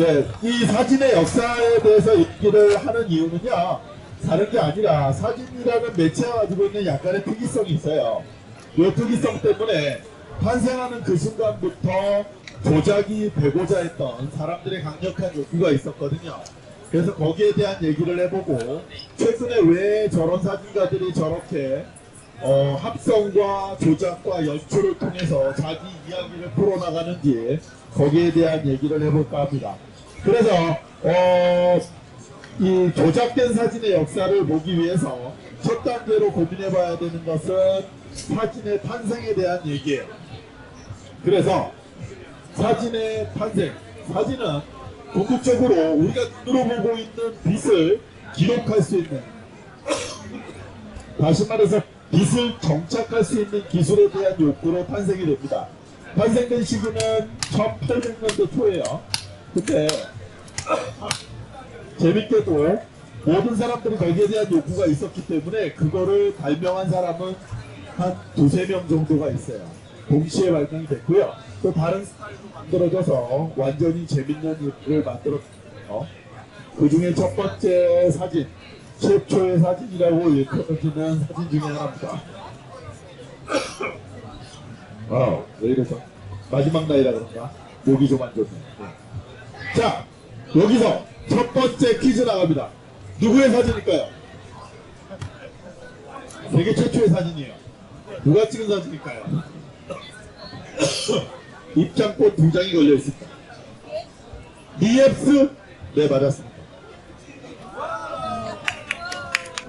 네, 이 사진의 역사에 대해서 얘기를 하는 이유는요, 다른 게 아니라 사진이라는 매체가 가지고 있는 약간의 특이성이 있어요. 이 특이성 때문에 탄생하는 그 순간부터 조작이 되고자 했던 사람들의 강력한 욕구가 있었거든요. 그래서 거기에 대한 얘기를 해보고 최근에 왜 저런 사진가들이 저렇게 어, 합성과 조작과 연출을 통해서 자기 이야기를 풀어나가는지 거기에 대한 얘기를 해볼까 합니다. 그래서 어, 이 조작된 사진의 역사를 보기 위해서 첫 단계로 고민해봐야 되는 것은 사진의 탄생에 대한 얘기예요. 그래서 사진의 탄생, 사진은 궁극적으로 우리가 눈으로 보고 있는 빛을 기록할 수 있는 다시 말해서 빛을 정착할 수 있는 기술에 대한 욕구로 탄생이 됩니다. 탄생된 시기는 1800년대 초예요. 근데 재밌게도 모든 사람들이 거기에 대한 욕구가 있었기 때문에 그거를 발명한 사람은 한 두세 명 정도가 있어요. 동시에 발명이 됐고요. 또 다른 스타일로 만들어져서 완전히 재밌는 일을 만들었어요. 그 중에 첫 번째 사진, 최초의 사진이라고 일컬어지는 사진 중에 하나입니다. 와우, 왜 이래서? 마지막 나이라 그런가? 목이 좀 안 좋네. 네. 자, 여기서 첫 번째 퀴즈 나갑니다. 누구의 사진일까요? 세계 최초의 사진이에요. 누가 찍은 사진일까요? 입장권 두 장이 걸려 있습니다. 니앱스? 네, 맞았습니다.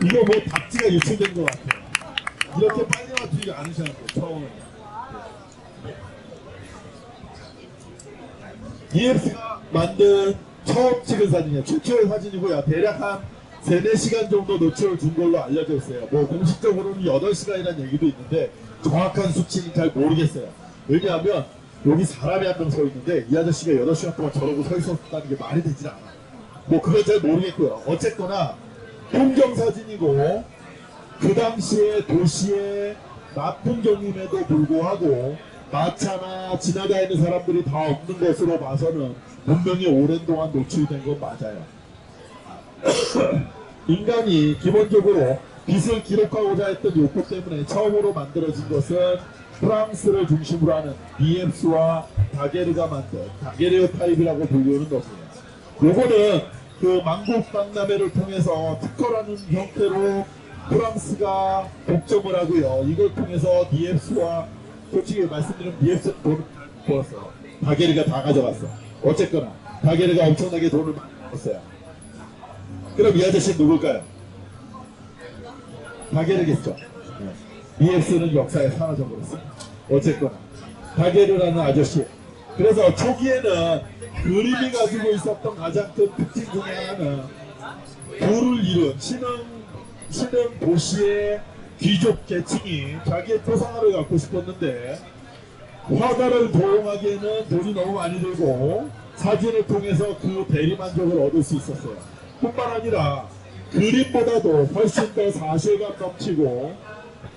이거 뭐 답지가 유출된 것 같아요. 이렇게 빨리 맞추지 않으셨는데, 처음에. EFC가 만든 처음 찍은 사진이에요. 최초의 사진이고요. 대략 한 3, 4시간 정도 노출을 준 걸로 알려져 있어요. 뭐 공식적으로는 8시간이라는 얘기도 있는데 정확한 수치는 잘 모르겠어요. 왜냐하면 여기 사람이 한 명 서 있는데 이 아저씨가 8시간 동안 저러고 서 있었다는 게 말이 되질 않아. 뭐 그건 잘 모르겠고요. 어쨌거나 풍경 사진이고 그 당시에 도시의 나쁜 경임에도 불구하고 마차나 지나다니는 사람들이 다 없는 것으로 봐서는 분명히 오랜 동안 노출된 건 맞아요. 인간이 기본적으로 빛을 기록하고자 했던 욕구 때문에 처음으로 만들어진 것은 프랑스를 중심으로 하는 비엠스와 다게르가 만든 다게르 타입이라고 불리는 것이에요. 요거는 그 만국 박람회를 통해서 특허라는 형태로 프랑스가 독점을 하고요. 이걸 통해서 DFS와 솔직히 말씀드리면 DFS 돈을 벌었어. 다게르가 다 가져갔어. 어쨌거나 다게르가 엄청나게 돈을 많이 벌었어요. 그럼 이 아저씨는 누굴까요? 다게르겠죠. 네. DFS는 역사에 사라져버렸어요. 어쨌거나 다게르라는 아저씨. 그래서 초기에는 그림이 가지고 있었던 가장 큰 특징 중에 하나는 부를 이룬 신흥 신흥 도시의 귀족 계층이 자기의 토상화를 갖고 싶었는데 화가를 도용하기에는 돈이 너무 많이 들고 사진을 통해서 그 대리만족을 얻을 수 있었어요. 뿐만 아니라 그림보다도 훨씬 더 사실감 넘치고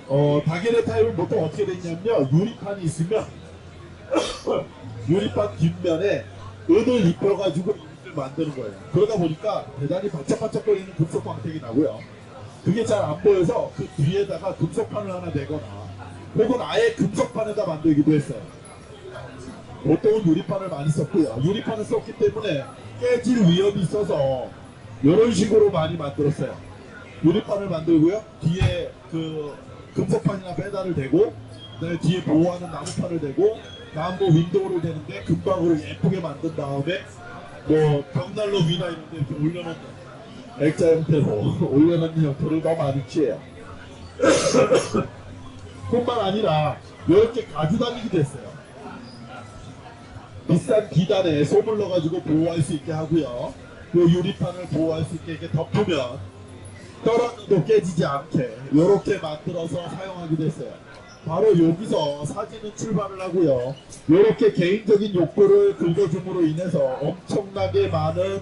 어, 다게르 타입은 보통 어떻게 되냐면요 유리판이 있으면 유리판 뒷면에 은을 입혀가지고 만드는 거예요. 그러다 보니까 대단히 반짝반짝거리는 금속 광택이 나고요. 그게 잘 안 보여서 그 뒤에다가 금속판을 하나 내거나 혹은 아예 금속판에다 만들기도 했어요. 보통은 유리판을 많이 썼고요. 유리판을 썼기 때문에 깨질 위험이 있어서 이런 식으로 많이 만들었어요. 유리판을 만들고요. 뒤에 그 금속판이나 패널을 대고 그다음에 뒤에 보호하는 나무판을 대고 나무 윈도우를 대는데 금박으로 예쁘게 만든 다음에 뭐 벽난로 위나 이런 데 이렇게 올려놓는 액자 형태로 올려놓는 형태를 더 많이 취해요. 뿐만 아니라 이렇게 가져다니기도 했어요. 비싼 비단에 솜을 넣어가지고 보호할 수 있게 하고요. 그 유리판을 보호할 수 있게 이렇게 덮으면 떨어져도 깨지지 않게 이렇게 만들어서 사용하기도 했어요. 바로 여기서 사진은 출발을 하고요. 이렇게 개인적인 욕구를 긁어줌으로 인해서 엄청나게 많은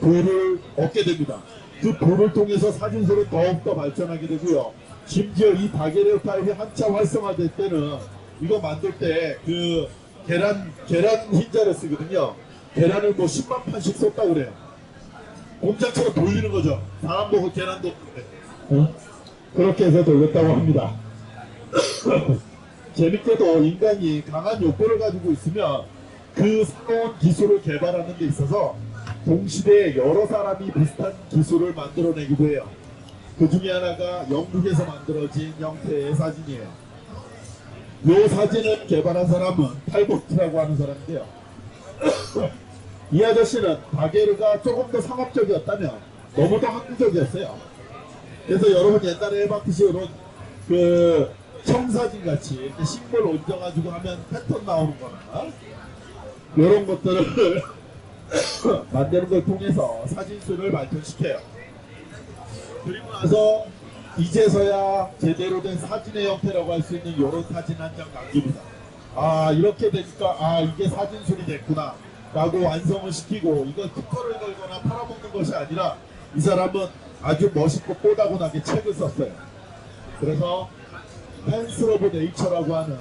부를 얻게 됩니다. 그 부를 통해서 사진술은 더욱더 발전하게 되고요. 심지어 이 다게르 타입이 한참 활성화될 때는 이거 만들 때 그 계란 계란 흰자를 쓰거든요. 계란을 뭐 10만 판씩 썼다 그래요. 공장처럼 돌리는 거죠. 사람 보고 계란도 어? 그렇게 해서 돌렸다고 합니다. 재밌게도 인간이 강한 욕구를 가지고 있으면 그 새로운 기술을 개발하는 데 있어서 동시대에 여러 사람이 비슷한 기술을 만들어내기도 해요. 그 중에 하나가 영국에서 만들어진 형태의 사진이에요. 이 사진을 개발한 사람은 탈보트라고 하는 사람인데요. 이 아저씨는 바게르가 조금 더 상업적이었다면 너무 더 학구적이었어요. 그래서 여러분 옛날에 해봤듯이 이런 그 청사진 같이 식물 얹어가지고 하면 패턴 나오는 거나 이런 것들을 만드는 걸 통해서 사진술을 발전시켜요. 그리고 나서 이제서야 제대로 된 사진의 형태라고 할 수 있는 이런 사진 한 장 남깁니다. 아 이렇게 되니까 아 이게 사진술이 됐구나 라고 완성을 시키고 이걸 특허를 걸거나 팔아먹는 것이 아니라 이 사람은 아주 멋있고 뽀다구나게 책을 썼어요. 그래서 Pencil of Nature라고 하는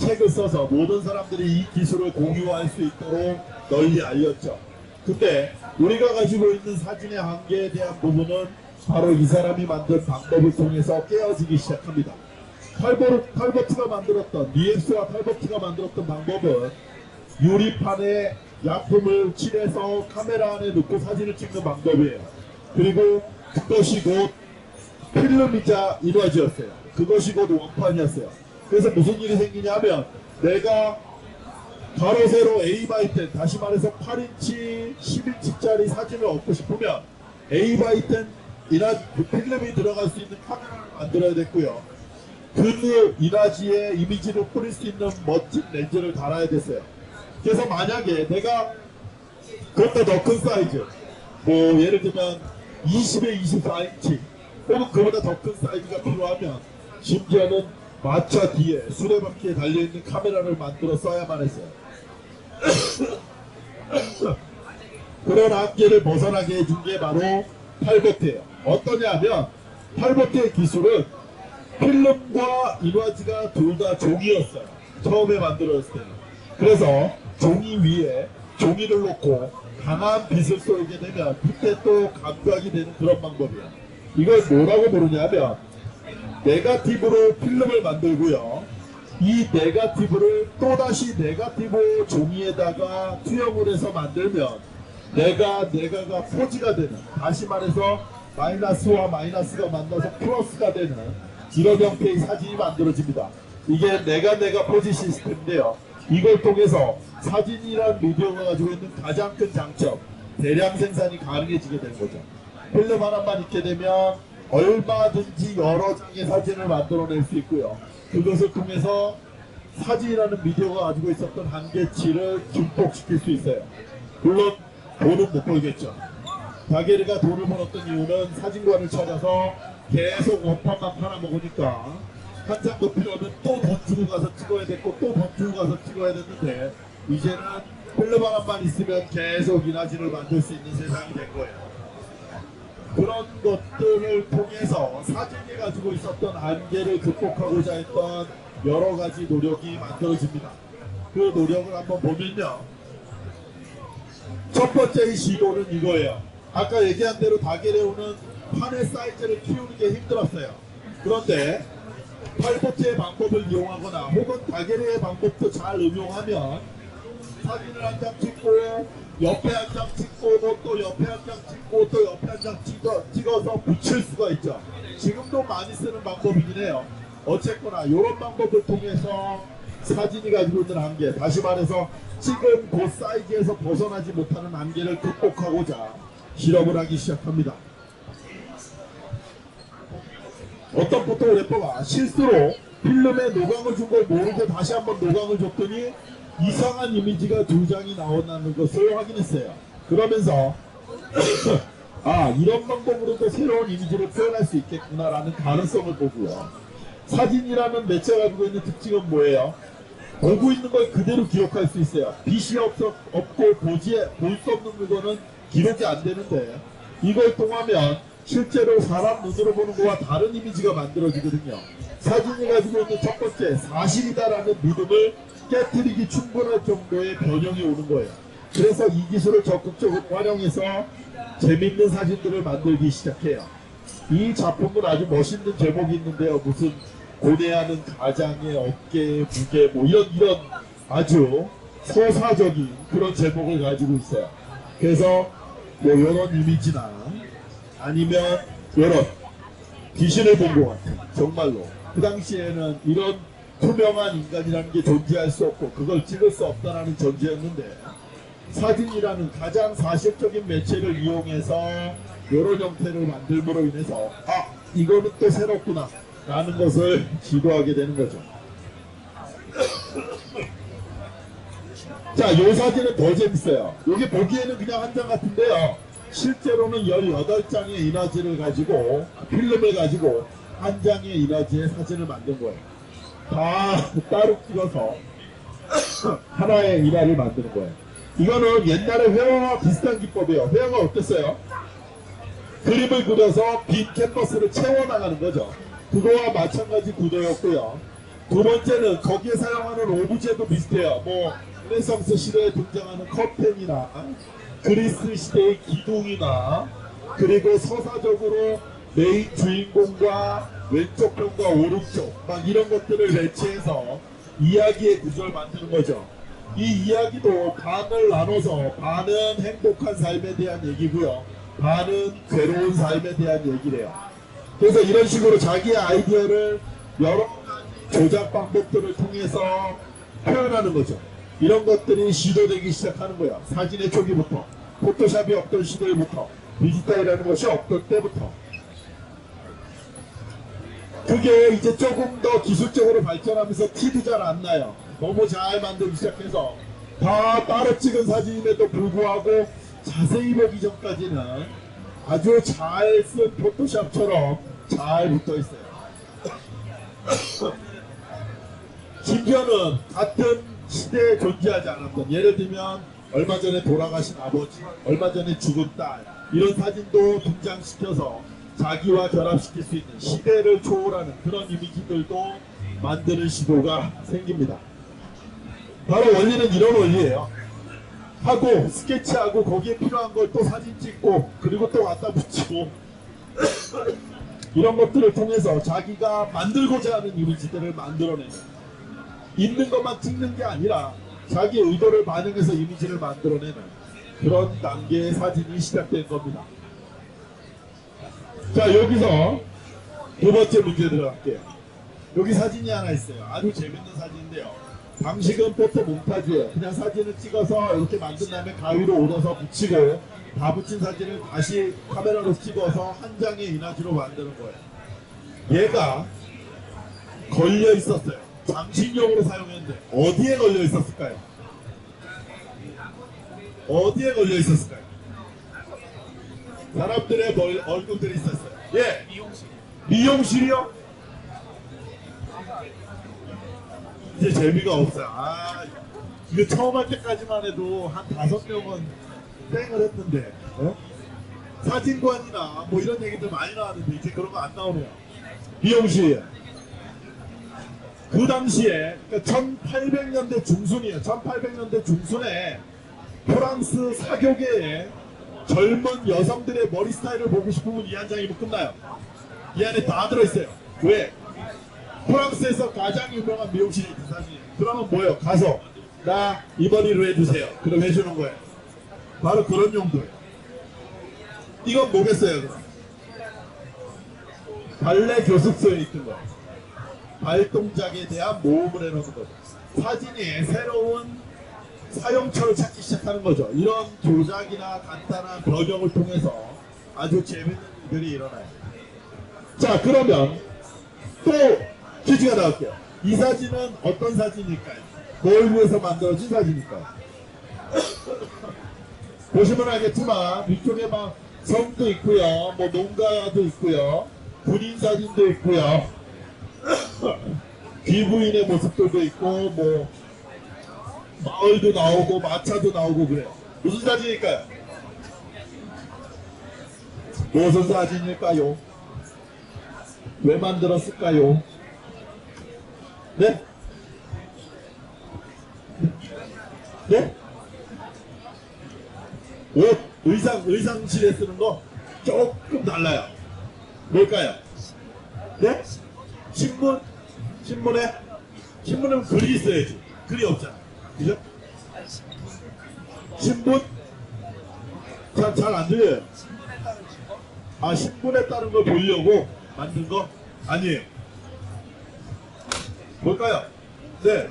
책을 써서 모든 사람들이 이 기술을 공유할 수 있도록 널리 알렸죠. 근데 우리가 가지고 있는 사진의 한계에 대한 부분은 바로 이 사람이 만든 방법을 통해서 깨어지기 시작합니다. 탈버, 탈버트가 만들었던, 리엑스와 탈버트가 만들었던 방법은 유리판에 약품을 칠해서 카메라 안에 넣고 사진을 찍는 방법이에요. 그리고 그것이 곧 필름이자 인화지였어요. 그것이 곧 원판이었어요. 그래서 무슨 일이 생기냐면 내가 가로 세로 A by 10 다시 말해서 8인치 10인치짜리 사진을 얻고 싶으면 A 바이 10 인화 그 필름이 들어갈 수 있는 카메라를 만들어야 됐고요. 그 인화지에 이미지를 뿌릴 수 있는 멋진 렌즈를 달아야 됐어요. 그래서 만약에 내가 그것보다 더 큰 사이즈 뭐 예를 들면 20에 24인치 혹은 그보다 더 큰 사이즈가 필요하면 심지어는 마차 뒤에 수레바퀴에 달려있는 카메라를 만들어 써야만 했어요. 그런 한계를 벗어나게 해준 게 바로 탈버트예요. 어떠냐면 탈버트의 기술은 필름과 인화지가 둘 다 종이였어요. 처음에 만들어졌을 때는. 그래서 종이 위에 종이를 놓고 강한 빛을 쏘게 되면 그때 또 감각이 되는 그런 방법이에요. 이걸 뭐라고 부르냐면 네가티브로 필름을 만들고요. 이 네가티브를 또다시 네가티브 종이에다가 투영을 해서 만들면 내가 내가가 포지가 되는 다시 말해서 마이너스와 마이너스가 만나서 플러스가 되는 이런 형태의 사진이 만들어집니다. 이게 내가 내가 포지 시스템인데요. 이걸 통해서 사진이란 미디어가 가지고 있는 가장 큰 장점 대량 생산이 가능해지게 된 거죠. 필름 하나만 있게 되면 얼마든지 여러 장의 사진을 만들어낼 수 있고요. 그것을 통해서 사진이라는 미디어가 가지고 있었던 한계치를 증폭시킬 수 있어요. 물론 돈은 못 벌겠죠. 다게르가 돈을 벌었던 이유는 사진관을 찾아서 계속 원판만 팔아먹으니까 한 장 더 필요하면 또 돈 주고 가서 찍어야 됐고 또 돈 주고 가서 찍어야 됐는데 이제는 필름 하나만 있으면 계속 인화진을 만들 수 있는 세상이 된 거예요. 그런 것들을 통해서 사진이 가지고 있었던 한계를 극복하고자 했던 여러 가지 노력이 만들어집니다. 그 노력을 한번 보면요. 첫 번째 시도는 이거예요. 아까 얘기한 대로 다게레오는 판의 사이즈를 키우는 게 힘들었어요. 그런데 팔포트의 방법을 이용하거나 혹은 다게레의 방법도 잘 응용하면 사진을 한 장 찍고 옆에 한 장 찍고 뭐또 옆에 한 장 찍고 또 옆에 한 장 찍어, 찍어서 붙일 수가 있죠. 지금도 많이 쓰는 방법이긴 해요. 어쨌거나 이런 방법을 통해서 사진이 가지고 있는 한계 다시 말해서 지금 그 사이즈에서 벗어나지 못하는 한계를 극복하고자 실험을 하기 시작합니다. 어떤 포토그래퍼가 실수로 필름에 노광을 준 걸 모르고 다시 한번 노광을 줬더니 이상한 이미지가 두 장이 나온다는 것을 확인했어요. 그러면서 아 이런 방법으로도 새로운 이미지를 표현할 수 있겠구나라는 가능성을 보고요. 사진이라는 매체가 가지고 있는 특징은 뭐예요? 보고 있는 걸 그대로 기억할 수 있어요. 빛이 없어, 없고 보지, 볼 수 없는 물건은 기록이 안 되는데 이걸 통하면 실제로 사람 눈으로 보는 거와 다른 이미지가 만들어지거든요. 사진이 가지고 있는 첫 번째 사실이다라는 믿음을 깨뜨리기 충분할 정도의 변형이 오는 거예요. 그래서 이 기술을 적극적으로 활용해서 재밌는 사진들을 만들기 시작해요. 이 작품은 아주 멋있는 제목이 있는데요. 무슨 고뇌하는 가장의 어깨 무게 뭐 이런 이런 아주 서사적인 그런 제목을 가지고 있어요. 그래서 뭐 이런 이미지나 아니면 이런 귀신을 본 것 같은 정말로 그 당시에는 이런 투명한 인간이라는 게 존재할 수 없고 그걸 찍을 수 없다라는 전제였는데 사진이라는 가장 사실적인 매체를 이용해서 이런 형태를 만들므로 인해서 아 이거는 또 새롭구나 라는 것을 지도하게 되는 거죠 자, 요 사진은 더 재밌어요. 이게 보기에는 그냥 한 장 같은데요. 실제로는 18장의 이너지를 가지고, 필름을 가지고, 한 장의 이너지의 사진을 만든 거예요. 다 따로 찍어서, 하나의 일화를 만드는 거예요. 이거는 옛날에 회화와 비슷한 기법이에요. 회화가 어땠어요? 그림을 그려서 빈 캔버스를 채워나가는 거죠. 그거와 마찬가지 구도였고요. 두 번째는 거기에 사용하는 오브제도 비슷해요. 뭐 르네상스 시대에 등장하는 커튼이나 그리스 시대의 기둥이나 그리고 서사적으로 메인 주인공과 왼쪽 편과 오른쪽 막 이런 것들을 매치해서 이야기의 구조를 만드는 거죠. 이 이야기도 반을 나눠서 반은 행복한 삶에 대한 얘기고요. 반은 괴로운 삶에 대한 얘기래요. 그래서 이런 식으로 자기의 아이디어를 여러 가지 조작 방법들을 통해서 표현하는 거죠. 이런 것들이 시도되기 시작하는 거야. 사진의 초기부터. 포토샵이 없던 시대부터. 디지털이라는 것이 없던 때부터. 그게 이제 조금 더 기술적으로 발전하면서 티도 잘 안 나요. 너무 잘 만들기 시작해서 다 따로 찍은 사진임에도 불구하고 자세히 보기 전까지는 아주 잘 쓴 포토샵처럼 잘 붙어 있어요. 심지어는 같은 시대에 존재하지 않았던 예를 들면 얼마 전에 돌아가신 아버지, 얼마 전에 죽은 딸 이런 사진도 등장시켜서 자기와 결합시킬 수 있는 시대를 초월하는 그런 이미지들도 만드는 시도가 생깁니다. 바로 원리는 이런 원리예요. 하고 스케치하고 거기에 필요한 걸 또 사진 찍고 그리고 또 갖다 붙이고 이런 것들을 통해서 자기가 만들고자 하는 이미지들을 만들어내는 있는 것만 찍는 게 아니라 자기 의도를 반영해서 이미지를 만들어내는 그런 단계의 사진이 시작된 겁니다. 자 여기서 두 번째 문제 들어갈게요. 여기 사진이 하나 있어요. 아주 재밌는 사진인데요. 방식은 포토 몽타주예요. 그냥 사진을 찍어서 이렇게 만든 다음에 가위로 오려서 붙이고 다 붙인 사진을 다시 카메라로 찍어서 한 장의 이나지로 만드는 거예요. 얘가 걸려 있었어요. 장식용으로 사용했는데 어디에 걸려 있었을까요? 어디에 걸려 있었을까요? 사람들의 멀- 얼굴들이 있었어요. 예. 미용실. 미용실이요? 이제 재미가 없어요. 아, 이거 처음 할 때까지만 해도 한 다섯 명은 땡을 했는데, 어? 사진관이나 뭐 이런 얘기들 많이 나왔는데 이제 그런 거 안 나오네요. 미용실. 그 당시에 그러니까 1800년대 중순이에요. 1800년대 중순에 프랑스 사교계에 젊은 여성들의 머리 스타일을 보고 싶으면 이 한 장이 면 끝나요. 이 안에 다 들어있어요. 왜? 프랑스에서 가장 유명한 미용실이 있는 사진이에요. 그러면 뭐예요? 가서 나 이 머리로 해주세요. 그럼 해주는 거예요. 바로 그런 용도예요. 이건 뭐겠어요? 그럼? 발레 교습소에 있던 거예요. 발동작에 대한 모험을 해놓은 거죠. 사진이 새로운 사용처를 찾기 시작하는 거죠. 이런 조작이나 간단한 변형을 통해서 아주 재밌는 일들이 일어나요. 자, 그러면 또 퀴즈가 나올게요. 이 사진은 어떤 사진일까요? 뭘 위해서 만들어진 사진일까요? 보시면 알겠지만 위쪽에 막 성도 있고요, 뭐 농가도 있고요, 군인 사진도 있고요, 귀부인의 모습들도 있고 뭐 마을도 나오고 마차도 나오고 그래요. 무슨 사진일까요? 무슨 사진일까요? 왜 만들었을까요? 네? 네? 옷, 의상, 의상실에 쓰는 거 조금 달라요. 뭘까요? 네? 신문? 신문에? 신문은 글이 있어야지. 글이 없잖아. 그죠? 신분? 잘, 잘안 들려요. 아, 신분에 따른 걸 보려고 만든 거? 아니에요. 뭘까요? 네.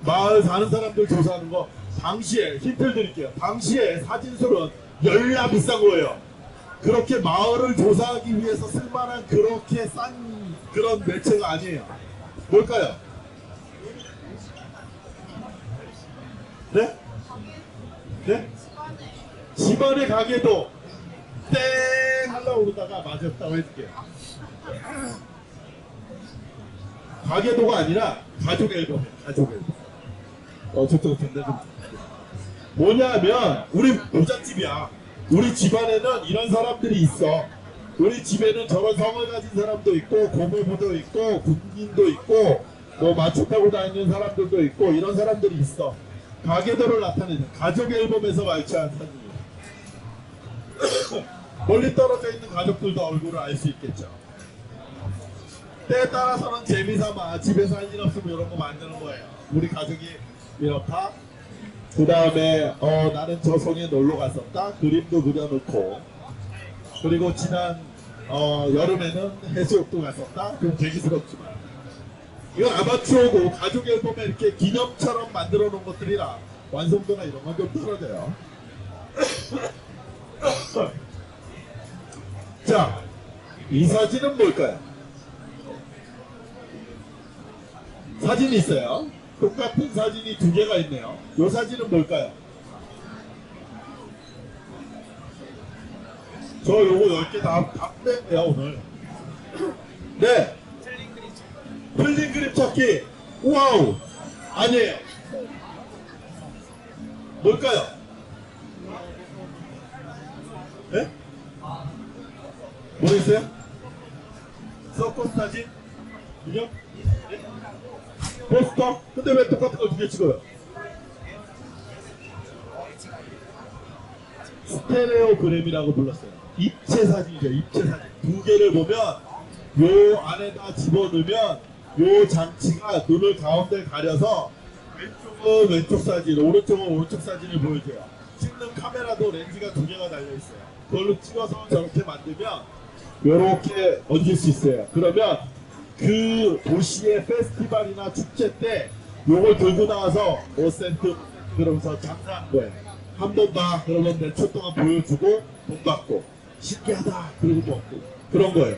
마을 사는 사람들 조사하는 거 당시에 힌트를 드릴게요. 당시에 사진술은 열나 비싼 거예요. 그렇게 마을을 조사하기 위해서 쓸만한 그렇게 싼 그런 매체가 아니에요. 뭘까요? 네? 네? 집안의 가게도 땡 하려고 그러다가 맞았다고 해줄게요. 가게도가 아니라 가족 앨범이에요. 가족 앨범. 어, 저쪽 전대 좀. 뭐냐면 우리 부잣집이야. 우리 집안에는 이런 사람들이 있어. 우리 집에는 저런 성을 가진 사람도 있고 고모부도 있고 군인도 있고 뭐 타고 다니는 사람들도 있고 이런 사람들이 있어. 가계도를 나타내는 가족 앨범에서 발췌한 사진이에요. 멀리 떨어져 있는 가족들도 얼굴을 알 수 있겠죠. 때에 따라서는 재미삼아 집에서 할 일 없으면 이런 거 만드는 거예요. 우리 가족이 이렇다. 그 다음에 어 나는 저 성에 놀러 갔었다. 그림도 그려놓고 그리고 지난 어 여름에는 해수욕도 갔었다. 그럼 되기스럽지만 이건 아마추어고 가족 앨범에 이렇게 기념처럼 만들어 놓은 것들이라 완성도나 이런 건 좀 떨어져요. 자, 이 사진은 뭘까요? 사진이 있어요. 똑같은 사진이 두 개가 있네요. 이 사진은 뭘까요? 저 요거 10개 다, 다 뺐네요, 오늘. 네. 틀린 그림 찾기. 와우. 아니에요. 뭘까요? 네? 모르겠어요? 서커스 사진? 그죠? 네? 포스터? 근데 왜 똑같은 걸 두 개 찍어요? 스테레오그램이라고 불렀어요. 입체 사진이죠. 입체 사진. 두 개를 보면 요 안에다 집어넣으면 요 장치가 눈을 가운데 가려서 왼쪽은 왼쪽 사진, 오른쪽은 오른쪽 사진을 보여줘요. 찍는 카메라도 렌즈가 두 개가 달려 있어요. 그걸로 찍어서 저렇게 만들면 요렇게 얹을 수 있어요. 그러면 그 도시의 페스티벌이나 축제 때 요걸 들고 나와서 5센트 그러면서 장사하는 거예요. 한 번 봐. 그러면 몇초 동안 보여주고 돈 받고 신기하다. 그리고 먹고 그런 거예요.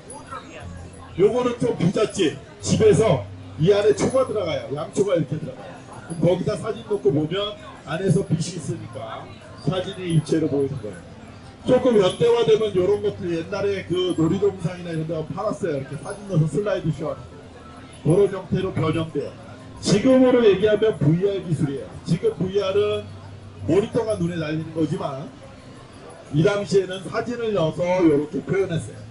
요거는 좀 부잣집 집에서 이 안에 초가 들어가요. 양초가 이렇게 들어가요. 거기다 사진 놓고 보면 안에서 빛이 있으니까 사진이 입체로 보이는 거예요. 조금 현대화되면 이런 것들 옛날에 그 놀이동산이나 이런 데 팔았어요. 이렇게 사진 넣어서 슬라이드 쇼. 그런 형태로 변형돼요. 지금으로 얘기하면 VR 기술이에요. 지금 VR은 모니터가 눈에 날리는 거지만 이 당시에는 사진을 넣어서 이렇게 표현했어요.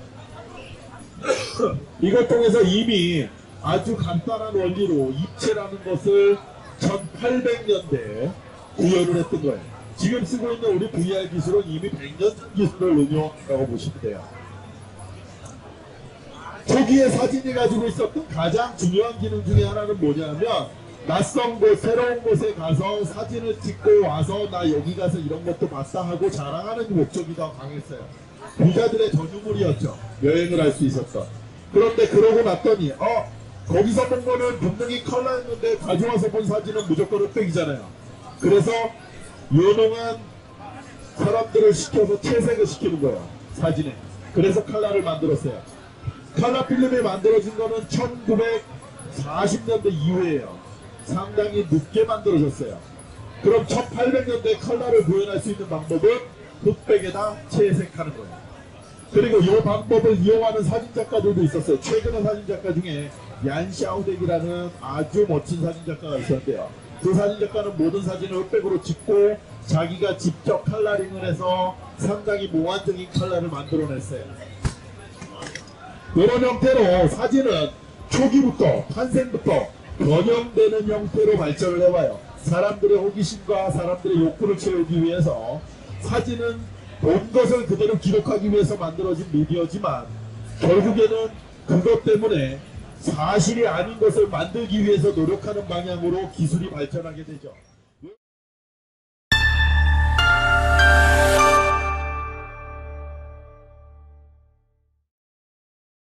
이걸 통해서 이미 아주 간단한 원리로 입체라는 것을 1800년대에 구현을 했던 거예요. 지금 쓰고 있는 우리 VR 기술은 이미 100년 전 기술을 응용했다고 보시면 돼요. 초기에 사진이 가지고 있었던 가장 중요한 기능 중에 하나는 뭐냐면 낯선 곳, 새로운 곳에 가서 사진을 찍고 와서 나 여기 가서 이런 것도 봤다 하고 자랑하는 목적이 더 강했어요. 부자들의 전유물이었죠. 여행을 할 수 있었어. 그런데 그러고 났더니 어 거기서 본 거는 분명히 컬러였는데 가져와서 본 사진은 무조건 흑백이잖아요. 그래서 유능한 사람들을 시켜서 채색을 시키는 거예요. 사진에. 그래서 칼라를 만들었어요. 칼라 필름이 만들어진 거는 1940년대 이후에요. 상당히 늦게 만들어졌어요. 그럼 1800년대 컬러를 구현할 수 있는 방법은 흑백에다 채색하는 거예요. 그리고 이 방법을 이용하는 사진작가들도 있었어요. 최근의 사진작가 중에 얀 샤우덱이라는 아주 멋진 사진작가가 있었는데요. 그 사진작가는 모든 사진을 흑백으로 찍고 자기가 직접 칼라링을 해서 상당히 몽환적인 칼라를 만들어냈어요. 이런 형태로 사진은 초기부터 탄생부터 변형되는 형태로 발전을 해와요. 사람들의 호기심과 사람들의 욕구를 채우기 위해서 사진은 본 것을 그대로 기록하기 위해서 만들어진 미디어지만 결국에는 그것 때문에 사실이 아닌 것을 만들기 위해서 노력하는 방향으로 기술이 발전하게 되죠.